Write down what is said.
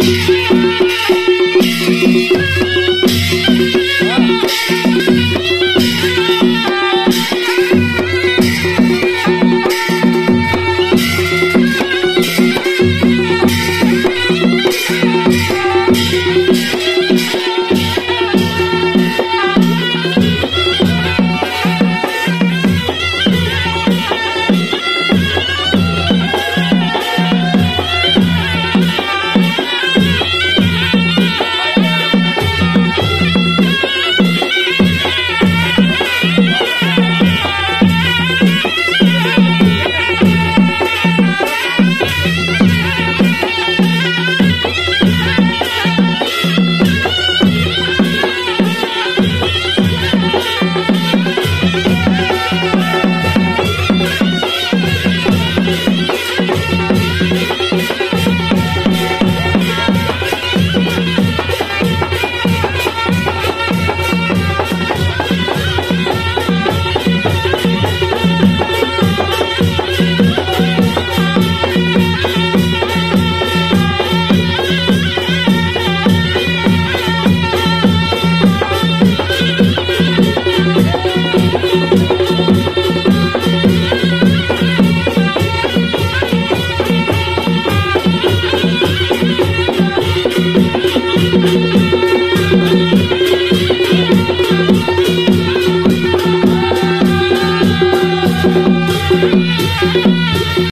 Música Thank you.